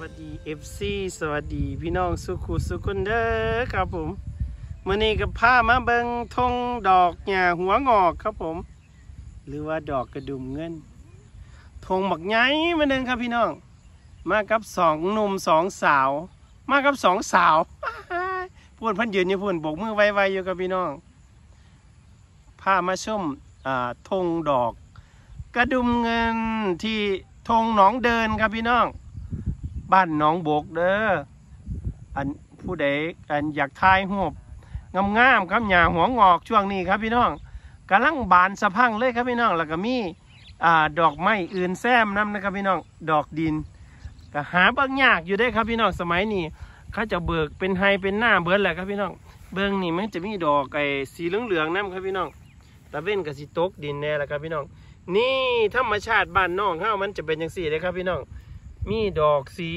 วัสดี FC สวัสดีพี่น้องสุขุสุขุนเด้อครับผมมื่อนี้กับผ้ามาเบิงทงดอกหญ้าหัวงอกครับผม หรือว่าดอกกระดุมเงินธงบักไงมาหนึ่งครับพี่น้อง มากับสองหนุ่มสองสาว มากับสองสาวพูดเพันยืนอยู่พูนบกมือไวๆอยู่กับพี่น้องพามาชมอ่าธงดอก กระดุมเงินที่ธงหนองเดินครับพี่น้อง บ้านหนองบกเด้ออันผู้ใดอันอยากทายหบงามๆครับหญ้าหัวงอกช่วงนี้ครับพี่น้องกำลังบานสะพังเลยครับพี่น้องแล้วก็มีอ่าดอกไม้อื่นแซมน้ำนะครับพี่น้องดอกดินก็หาบางยากอยู่ได้ครับพี่น้องสมัยนี้เขาจะเบิกเป็นไฮเป็นหน้าเบิร์ดแหละครับพี่น้องเบิ้งนี่มันจะมีดอกไอ้สีเหลืองๆน้ำครับพี่น้องตะเว้นกับสีตกดินแน่แหละครับพี่น้อง นี่ธรรมชาติบ้านน้องเฮามันจะเป็นอย่างสี่เลยครับพี่น้อง มีดอกสี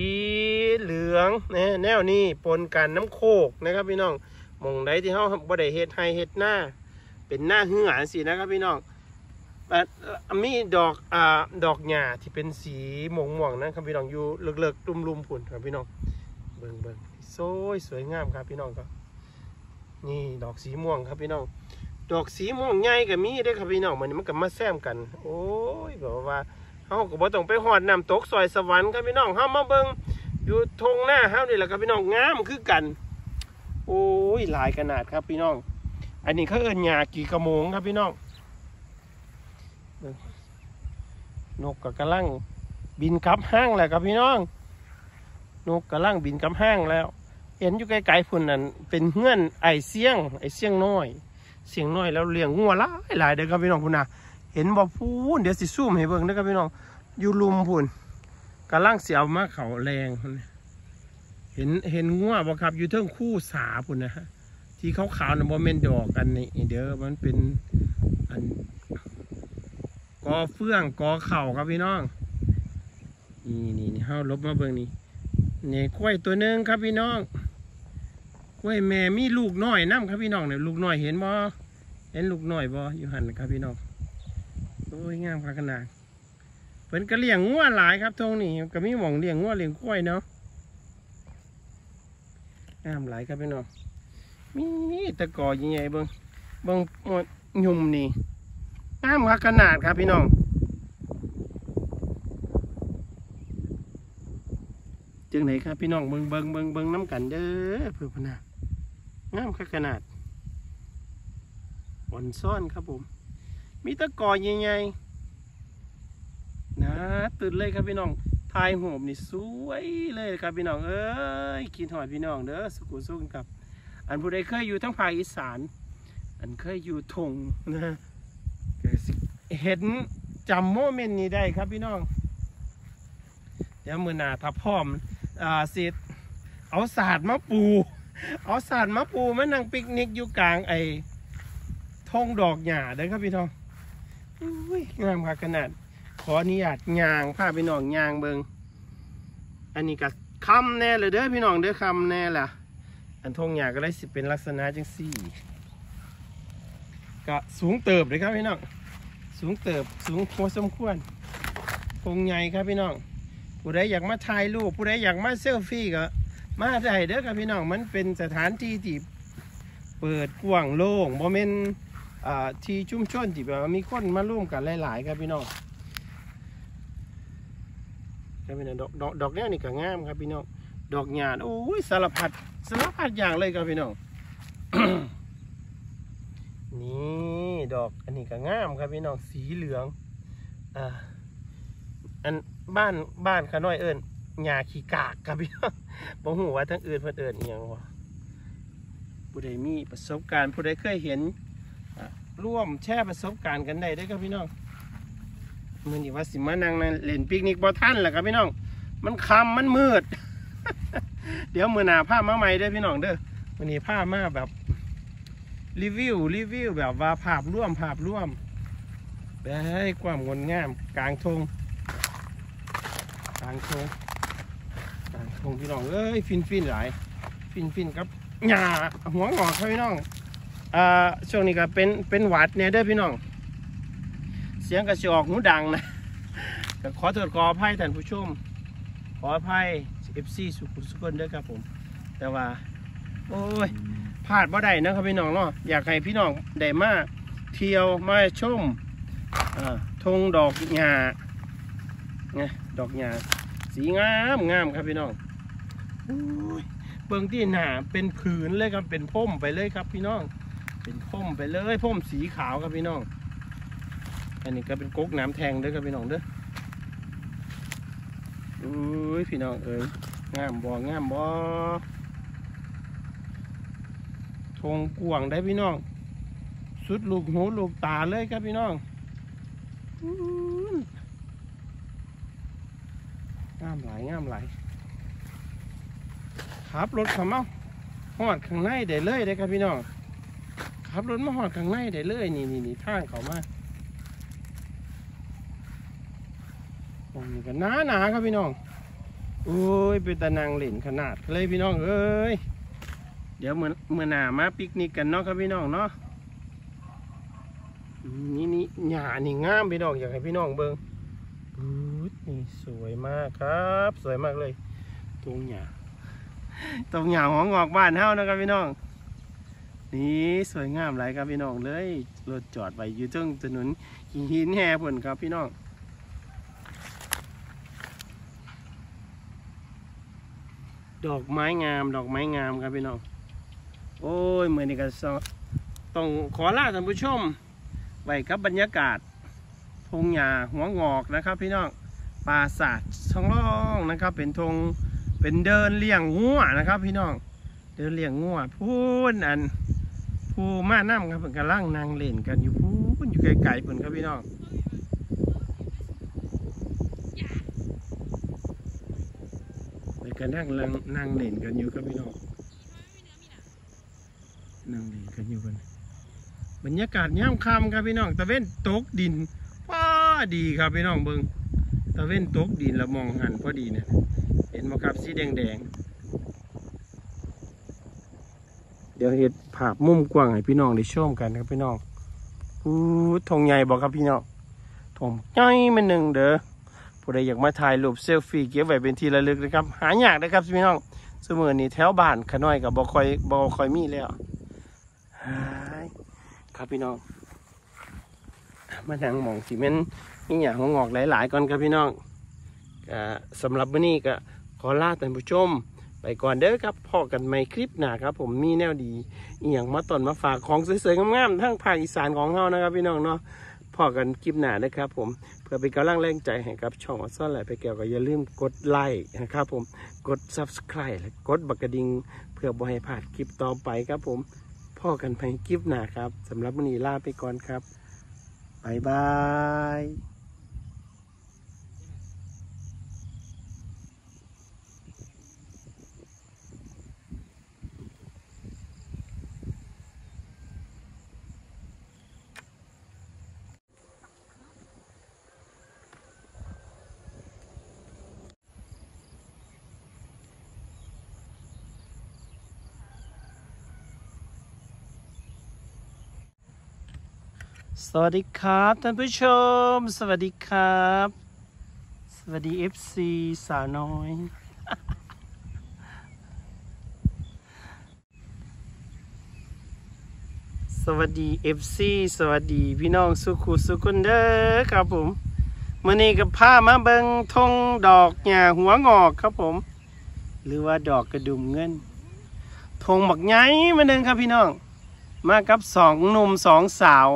เหลืองนะแนวนี้ปนกันน้ำโคกนะครับพี่น้องมองใดที่เขาบ่ได้เฮ็ดให้เฮ็ดหน้า เป็นหน้าหือสินะครับพี่น้องมีดอกอ่าดอกหญ้าที่เป็นสีม่วงๆนะครับพี่น้องอยู่เลิกๆรุมๆผุนครับพี่น้องเบิ่งเบิ่งสวยสวยงามครับพี่น้องครับนี่ดอกสีม่วงครับพี่น้อง ดอกสีม่วงใหญ่ก็มีได้ครับพี่น้องมันมันก็มาแซมกัน โอ้ยแบบว่า เฮาก็บ่ต้องไปหอดน้ำตกซอยสวรรค์ครับพี่น้องเฮามาเบิ่งอยู่ทงหน้าเฮานี่แหละครับพี่น้องงามคือกัน โอ้ยหลายขนาดครับพี่น้อง อันนี้เขาเอิ้นหญ้ากี่กระโมงครับพี่น้องนกก็กำลังบินกลับห้างแหละครับพี่น้อง นกกำลังบินกลับห้างแล้ว เห็นอยู่ไกลๆพุ่นนั่นเป็นเฮือนไอเสียงไอเสียงน้อย เสียงน้อยแล้วเลี้ยงงัวหลายหลายเด้อครับพี่น้องพุ่นน่ะ เห็นบ่พูนเดี๋ยวสิซูมให้เบิ่งนะครับพี่น้องอยู่ลุมพุ่นกำลังเสียวมาเขาแรงพุ่นน่ะเห็นเห็นงัวบ่ครับ อยู่เทิงคู่สาพุ่นนะฮะที่ขาวๆน่ะบ่แม่นดอกอันนี้เด้อมันเป็นอันกอเฟื่องกอเข่าครับพี่น้องนี่นี่นี่เฮาลบมาเบิ่งนี่นี่กล้วยตัวหนึ่งครับพี่น้องกล้วยแม่มีลูกน้อยนํครับพี่น้องเนี่ยลูกน้อยเห็นบ่เห็นลูกน้อยบ่อยู่หันครับพี่น้อง โอ้ยงามคักขนาดเพิ่นก็เลี้ยงงัวหลายครับตรงนี้ก็มีหม่องเลี้ยงงัวเลี้ยงควยเนาะงามหลายครับพี่น้องมีตะกอใหญ่ๆเบิ่งเบิ่งหมดยุ่มนี่งามคักขนาดครับพี่น้องจึงไหนครับพี่น้องเบิ่งเบิ่งเบิ่งเบิ่งน้ำกันเด้อเพื่อนพนางามคักขนาดอ่อนซ่อนครับผม มีตะกอใหญ่ๆนะตื่นเลยครับพี่น้องทายโหมนี่สวยเลยครับพี่น้องเอ้ยกินหอดพี่น้องเด้อสุขุสุขครับ อันผู้ใดเคยอยู่ทั้งภาคอีสาน อันเคยอยู่ทงนะเห็นจำโมเมนต์นี้ได้ครับพี่น้อง เดี๋ยวมือหนาถ้าพร้อมอ่าสร็จเอาศาสตร์มาปู เอาศาสตร์มาปูมานั่งปิกนิกอยู่กลางไอ้ทงดอกหญ้าเด้อครับพี่น้อง งามค่ะขนาด ขออนุญาตยางพาพี่น้องยางเบิงอันนี้ก็คำแน่เลยเด้อพี่น้องเด้อคำแน่ล่ะ อันทงหยาก็ได้สิเป็นลักษณะจังสี่ก็สูงเติบเลยครับพี่น้องสูงเติบสูงพอสมควรพงใหญ่ครับพี่น้องผู้ใดอยากมาถ่ายรูปผู้ใดอยากมาเซลฟี่ก็มาได้เด้อครับพี่น้องมันเป็นสถานที่ที่เปิดกว้างโล่งโมเมนอ่า ที่ชุมชนที่แบบมีคนมาร่วมกันหลาย ๆ ครับพี่น้องครับพี่น้องดอกดอกดอกแนวนี่ก็งามครับพี่น้องดอกหยาดโอ้ยสารพัดสารพัดอย่างเลยครับพี่น้องนี่ดอกอันนี้ก็งามครับพี่น้องสีเหลืองอ่าอันบ้านบ้านขาน้อยเอิญหญ้าขี้กากครับพี่น้องบ่ฮู้ว่าทั้งเอื่นเพิ่นเอิญอหยังวะผู้ใดมีประสบการณ์ผู้ใดเคยเห็น ร่วมแชร์ประสบการณ์กันได้เด้วยครับพี่น้องมันนี่ว่าสิมานั่งนั่งเล่นปิกนิกบ่ท่านแหละครับพี่น้อง มันคำมันมืด เดี๋ยวมือหนาผ้ามาใหม่เด้อพี่น้องเด้อวันนี้ผ้ามาแบบรีวิวรีวิวแบบว่าภาพร่วมภาพร่วมได้ความงดงามกลางทงกลางทงกลางทงพี่น้องเอ้ยฟินฟินหลาย ฟินฟินครับหญ้าหัวงอกครับพี่น้อง อ่าช่วงนี้ก็เป็นเป็นหวัดเนี่ยเด้อพี่น้อง เสียงกระชอกหูดังนะก็ขอโทษขออภัยท่านผู้ชม ขออภัย FC สุขุมสุขนเด้อครับผม แต่ว่า โอ้ยพลาดบ่ได้นะครับพี่น้องเนาะอยากให้พี่น้องได้มาเที่ยวมาชมอ่าธงดอกหญ้าไงดอกหญ้าสีงามงามครับพี่น้องอเบิ่งที่หนาเป็นผืนเลยครับเป็นพุ่มไปเลยครับพี่น้อง เป็นพ่มไปเลยพ่มสีขาวครับพี่น้อง อันนี้ก็เป็นก๊กน้ำแทงเด้อครับพี่น้องเด้ออุ้ยพี่น้องเอ้ยงามบ่งามบ่ทงกวางได้พี่น้อง สุดลูกหูลูกตาเลยครับพี่น้องงามหลายงามหลายขับรถเขามาหอดข้างในได้เลยได้ครับพี่น้อง ขับรถมาหอดข้างในได้เลยนี่นี่นี่ทางเขามาตรงนี้ก็หนาหนาครับพี่น้องโอ้ยเป็นตะนางเหล่นขนาดเลยพี่น้องเอ้ยเดี๋ยวเมื่อเมื่อหนามาปิกนิกกันเนาะครับพี่น้องเนาะนี่นี่หญ้านี่งามพี่น้องอยากให้พี่น้องเบิ่งอู้ดนี่สวยมากครับ สวยมากเลยตรงหญ้าตรงหญ้าหัวงอกบ้านเฮานะครับพี่น้อง นี่สวยงามหลายครับพี่น้องเลยรถจอดไว้อยู่ตรงถนนหินแห่ผลครับพี่น้องดอกไม้งามดอกไม้งามครับพี่น้องโอ้ยเหมือนก็สอต้องขอลาท่านผู้ชมไว้กับบรรยากาศทงหญ้าหัวงอกนะครับ พี่น้องปราสาทช่องร่องนะครับ เป็นธงเป็นเดินเลี้ยงงัวนะครับ พี่น้องเดินเลี้ยงงัวพูนอัน ผู้มาน้ำครับเพิ่นกำลังนางเล่นกันอยู่พูนอยู่ไกลๆเพิ่นครับพี่น้องไปกันนั่งลังนั่งเล่นกันอยู่ครับพี่น้องนั่งเล่นกันอยู่กันบรรยากาศย่ำค่ำครับพี่น้องตะเว้นตกดินพอดีครับพี่น้องเบิงตะเว้นตกดินล้วมองหันพอดีเนี่ยเห็นไหมครับสีแดงแดงๆ เดี๋ยวเห็ดภาพมุมกว้างให้พี่น้องได้ชมกันครับพี่น้องอู้ทงใหญ่บอกครับพี่น้องทงใหญ่มันหนึ่งเด้อผู้ใดอยากมาถ่ายรูปเซลฟี่เก็บไว้เป็นที่ระลึกนะครับ หายากนะครับพี่น้องสมอนี้แถวบ้านขน้อยกับบอคอยบอคอยมีแล้วหายครับพี่น้องมาทางหมองสีเมนนี่อย่างงอกหลายๆก่อนครับพี่น้องก็สำหรับวันนี้ก็ขอลาท่านผู้ชม ก่อนเด้อครับพอกันใหม่คลิปหน้าครับ ผมมีแนวดีเอียงมาตอนมาฝากของสวยๆงามๆทั้งภาคอีสานของเฮานะครับ พี่น้องเนาะพอกันคลิปหน้านะครับ ผมเพื่อเป็นกำลังแรงใจให้กับช่องอซ่อนไหลไปแก้วก็อย่าลืมกดไลค์นะครับ ผมกด subscribe และกดบักกระดิ่งเพื่อบ่ให้พลาดคลิปต่อไปครับ ผมพอกันไปคลิปหน้าครับสำหรับวันนี้ลาไปก่อนครับบายบาย สวัสดีครับท่านผู้ชม สวัสดีครับ สวัสดี FC สาวน้อย สวัสดี FC สวัสดีพี่น้องสุขุสุขุนเด้อครับผมมื่อนี้กับผ้ามาเบิงธงดอกหญ้าหัวงอกครับผม หรือว่าดอกกระดุมเงินธงบักไงมาหนึ่งครับพี่น้อง มากับสองหนุ่มสองสาว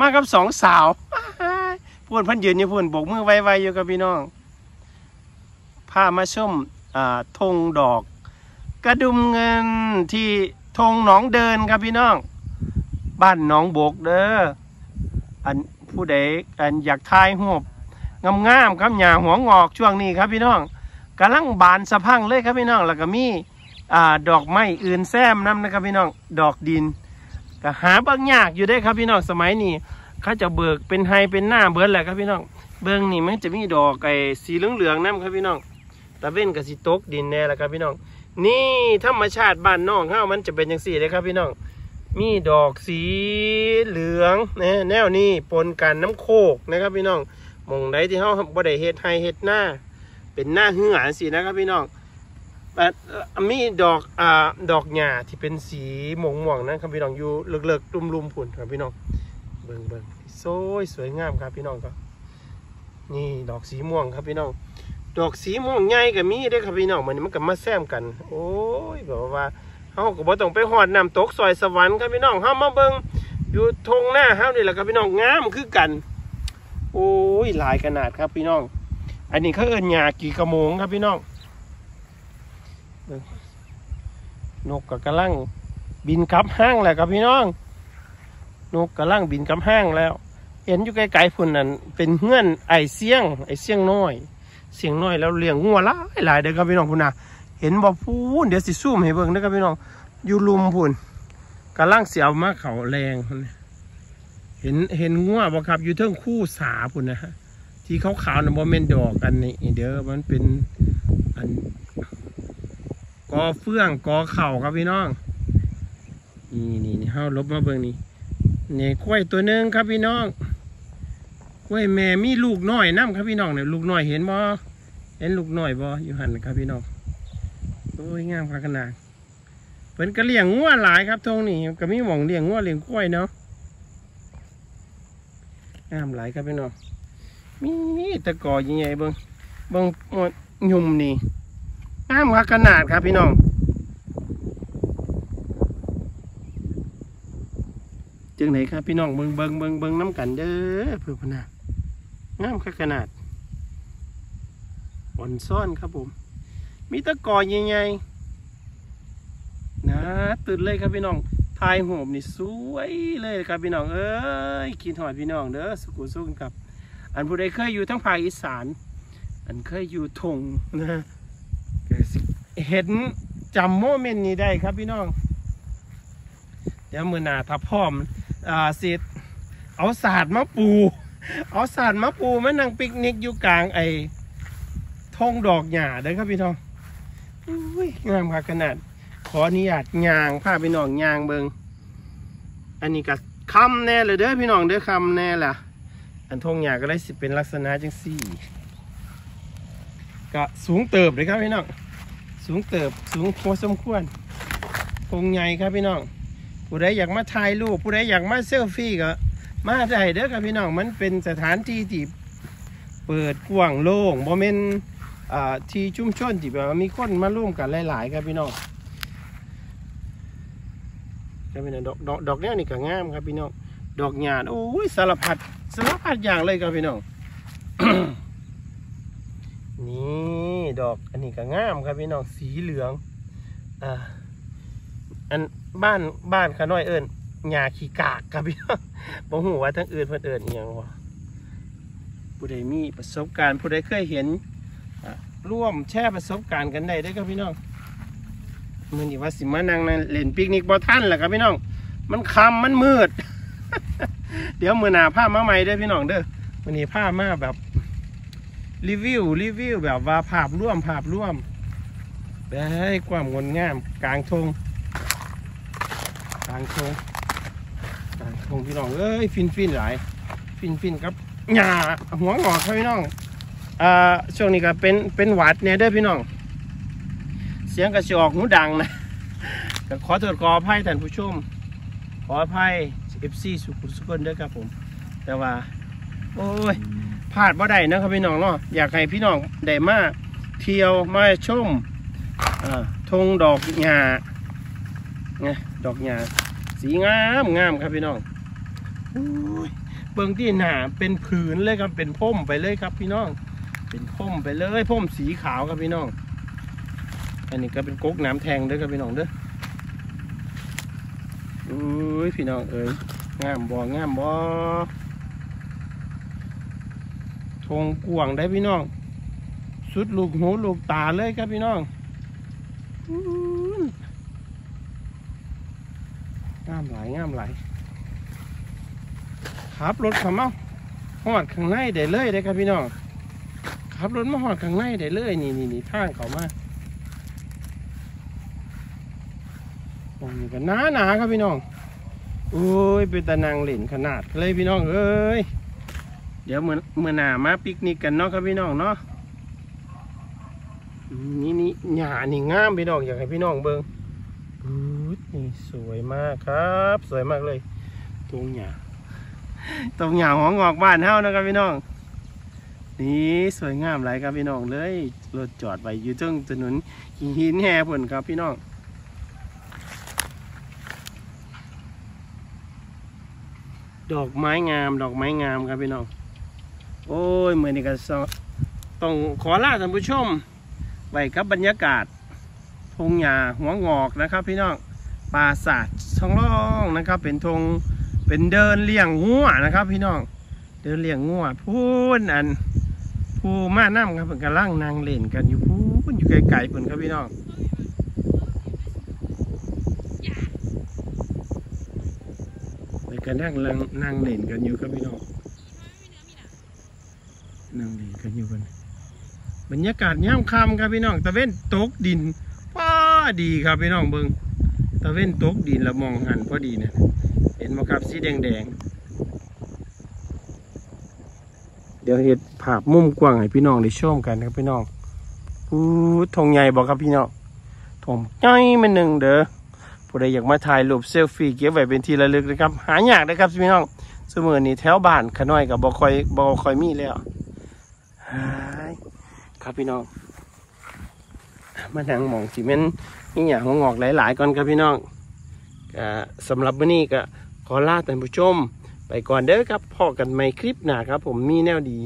มากับสองสาวพูดพันยืนอยู่พูนโบกมือไวๆอยู่กับพี่น้องพามาชมอ่าธงดอก กระดุมเงินที่ธงหนองเดินครับพี่น้อง บ้านหนองโบกเด้ออันผู้ใดอันอยากทายหูบงามๆครับหญ้าหัวงอกช่วงนี้ครับพี่น้องกำลังบานสะพังเลยครับพี่น้องแล้วก็มีอ่าดอกไม้อื่นแซมน้ำนะครับพี่น้องดอกดิน ก็หาบางยากอยู่ได้ครับพี่น้องสมัยนี้เขาจะเบิกเป็นไฮเป็นหน้าเบิดแหละครับพี่น้องเบิ้งนี่มันจะมีดอกไอ้สีเหลืองๆนั่นครับพี่น้องตะเว้นกับสีตกดินแน่แหละครับพี่น้อง นี่ธรรมชาติบ้านน้องเฮามันจะเป็นอย่างสี่เลยครับพี่น้องมีดอกสีเหลืองนะแนวนี้ปนกันน้ำโคกนะครับพี่น้องมองใดที่เฮาบ่ได้เฮ็ดไฮเฮ็ดหน้าเป็นหน้าเหือสินะครับพี่น้อง มีดอกอ่าดอกหญ้าที่เป็นสีม่วงม่วงๆนะครับพี่น้องอยู่เลิกๆลุ่มๆผุนครับพี่น้องเบิ่งเบิ่งสวยสวยงามครับพี่น้องครับนี่ดอกสีม่วงครับพี่น้องดอกสีม่วงใหญ่ก็มีเด้ครับพี่น้องมันมันก็มาแซมกัน โอ้ยแบบว่าเฮาก็บ่ต้องไปหอดน้ำตกซอยสวรรค์ครับพี่น้องเฮามาเบิ่งอยู่ทงหน้าเฮานี่แหละครับพี่น้องงามคือกัน โอ้ยหลายขนาดครับพี่น้อง อันนี้เขาเอิ้นหญ้ากี่กระโมงครับพี่น้องเบิ่ง นกก็กำลังบินกลับห้างแหละครับพี่น้อง นกกำลังบินกลับห้างแล้ว เห็นอยู่ไกลๆพุ่นนั่นเป็นเฮือนไอเสียง ไอเสียงน้อย เสียงน้อยแล้วเลี้ยงงัวหลายหลายเด้อครับพี่น้องพุ่นนะเห็นบ่พูนเดี๋ยวสิซูมให้เบิ่งเด้อครับพี่น้องอยู่ลุมพุ่นกำลังเสียวมาเขาแรงเห็นเห็นงัวบ่ครับ อยู่เทิงคู่สาพุ่นนะฮะที่ขาวๆน่ะบ่แม่นดอกอันนี้เด้อมันเป็นอัน กอเฟื่องกอเข่าครับพี่น้อง นี่นี่นี่เฮาลบมาเบิ่งนี่นี่กล้วยตัวหนึ่งครับพี่น้องกล้วยแม่มีลูกน้อยน้ำครับพี่น้องเนี่ยลูกน้อยเห็นบ่เห็นลูกน้อยบ่อยู่หันครับพี่น้องโอ้ยงามขนาดเพิ่นก็เลี้ยงงัวหลายครับทงนี่ก็มีหม่องเลี้ยงงัวเลี้ยงกล้วยเนาะงามหลายครับพี่น้องมีตะกอใหญ่ๆเบิ่งเบิ่งหยุ่มนี่ งามขนาดครับพี่น้องจึงไหนครับพี่น้องเบิงเบิงเบิงเบิงน้ำกันเด้อเพื่อนพนนะงามขนาดบอนซ่อนครับผม มีตะกอใหญ่ๆนะตื่นเลยครับพี่น้องทายหมนี่สวยเลยครับพี่น้องเอ้ยคิดหอดพี่น้องเด้อสุขุสุขกับ อันผู้ใดเคยอยู่ทั้งภาคอีสาน อันเคยอยู่ทงนะ เห็นจำโมเมนต์นี้ได้ครับพี่น้อง เดี๋ยวมือหนาถ้าพร้อมอ่าสิเอาศาสตร์มาปู เอาศาสตร์มาปูมานั่งปิกนิกอยู่กลางไอ้ทงดอกหญ้าเด้อครับพี่น้องอุ้ยงามค่ะขนาด ขออนุญาตยางพาพี่น้องยางเบิงอันนี้ก็คำแน่เลยเด้อพี่น้องเด้อคำแน่ล่ะ อันทงหญ้าก็ได้สิเป็นลักษณะจังสี่ ก็สูงเติบเลยครับพี่น้อง สูงเติบสูงพอสมควรทงใหญ่ครับพี่น้องผู้ใดอยากมาถ่ายรูปผู้ใดอยากมาเซลฟี่ก็มาได้เด้อครับพี่น้องมันเป็นสถานที่ที่เปิดกว้างโล่งบ่แม่นที่ชุ่มชนที่แบบมีคนมาร่วมกันหลาย ๆ ครับพี่น้องครับพี่น้องดอกดอกดอกนี้นี่ก็งามครับพี่น้องดอกหญ้าโอ้ยสารพัดสารพัดอย่างเลยครับพี่น้อง ดอกอันนี้ก็งามครับพี่น้องสีเหลืองอ่าอันบ้านบ้านขาน้อยเอิญหญ้าขี้กากครับพี่น้องบ่ฮู้ว่าทั้งเอื่นเพิ่นเอิญอีหยังวะผู้ใดมีประสบการณ์ผู้ใดเคยเห็นร่วมแชร์ประสบการณ์กันได้ด้อครับพี่น้องมื้อนี้ว่าสิมานั่งนั่งเล่นปิกนิกบ่ทันแหละครับพี่น้อง มันค่ำมันมืด เดี๋ยวมือหน้าพามาใหม่ด้อพี่น้องเด้อมื้อนี้พามาแบบ รีวิวรีวิวแบบว่าภาพร่วมภาพร่วมได้ความงดงามกลางทงกลางทงกลางทงพี่น้องเอ้ยฟินฟินหลายฟินฟินครับหญ้าหัวงอกครับพี่น้องอ่าช่วงนี้ก็เป็นเป็นหวัดเนี่ยเด้อพี่น้อง เสียงกระชออกหูดังนะก็ขอโทษขออภัยท่านผู้ชม ขออภัยเอฟซีสุขุสุขนเด้อครับผม แต่ว่า โอ้ย พลาดบ่ได้นะครับพี่น้องเนาะอยากให้พี่น้องได้มาเที่ยวมาชมอ่าทงดอกหญ้าไงดอกหญ้าสีงามงามครับพี่น้องอเบิ่งที่หนาเป็นผืนเลยครับเป็นพ่มไปเลยครับพี่น้อง เป็นพ่มไปเลยพ่มสีขาวครับพี่น้อง อันนี้ก็เป็นก๊กน้ำแทงเด้วยครับพี่น้องเด้ออุ้ยพี่น้องเอ้ยงามบ่งามบ่ ทงกวงได้พี่น้อง สุดลูกหูลูกตาเลยครับพี่น้องงามหลายงามหลายขับรถเขามาหอดข้างในได้เลยได้ครับพี่น้องขับรถมาหอดข้างในได้เลย นี่นี่นี่ทางเขามาตรงนี้ก็หนาหนาครับพี่น้องโอ้ยเป็นตะนางเหล่นขนาดเลยพี่น้องเอ้ยเดี๋ยวเหมื่อ เมื่อหนามาปิกนิกกันเนาะครับพี่น้องเนาะนี่นี่หญ้านี่งามพี่น้องอยากให้พี่น้องเบิ่งนี่สวยมากครับ สวยมากเลยตรงหญ้าตรงหญ้าหัวงอกบ้านเฮานะครับพี่น้อง นี่สวยงามหลายครับพี่น้องเลยรถจอดไว้อยู่ตรงถนนหินแห่ผลครับพี่น้องดอกไม้งาม ดอกไม้งามครับพี่น้อง โอ้ยเมื่อนี้ก็สต้องขอลาท่านผู้ชมไว้กับบรรยากาศทงหญ้าหัวงอกนะครับ พี่น้องปราสาทช่องร่องนะครับ เป็นธงเป็นเดินเลี้ยงงัวนะครับ พี่น้องเดินเลี้ยงงัวพูนอันผู้มาน้ำครับเพิ่นกำลังนั่งเล่นกันอยู่พูนอยู่ไกลๆเพิ่นครับพี่น้องไปกันนั่งนั่งนั่งเล่นกันอยู่ครับพี่น้อง นั่งเล่นกันอยู่กันบรรยากาศย่ำค่ำครับพี่น้องตะเว้นตกดินป้าดีครับพี่น้องเบิงตะเว้นตกดินแล้วมองหันพอดีเนี่ยเห็นไหมครับสีแดงแดงเดี๋ยวเห็ดภาพมุมกว้างให้พี่น้องได้ชมกันครับพี่น้องอู้ทงใหญ่บอกครับพี่น้องทงใหญ่มันหนึ่งเด้อผู้ใดอยากมาถ่ายรูปเซลฟี่เก็บไว้เป็นที่ระลึกนะครับ หายากนะครับพี่น้องสมอนี้แถวบ้านขน้อยกับบอคอยบอคอยมีแล้ว หายครับพี่น้อง มานั่งหมองสิเมนนี่อย่างหัวงอกหลายๆก่อนครับพี่น้องสำหรับวันนี้ก็ขอลาท่านผู้ชม ไปก่อนเด้อครับพอกันใหม่คลิปหน้าครับ ผมมีแนวดี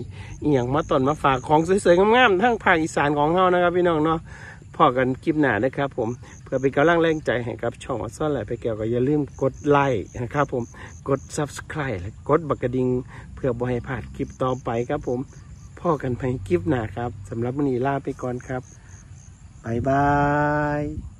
อีหยังมาตอนมาฝากของสวยๆงามๆทั้งภาคอีสานของเฮานะครับพี่น้องเนาะพอกันคลิปหน้านะครับ ผมเพื่อเป็นกำลังแรงใจให้กับช่องอซ่อนแหละไปเกี่ยวก็อย่าลืมกดไลค์นะครับผมกด subscribe และกดบักกระดิ่งเพื่อบ่ให้พลาดคลิปต่อไปครับผม พ่อกันใหม่คลิปหนาครับสำหรับวันนี้ลาไปก่อนครับบายบาย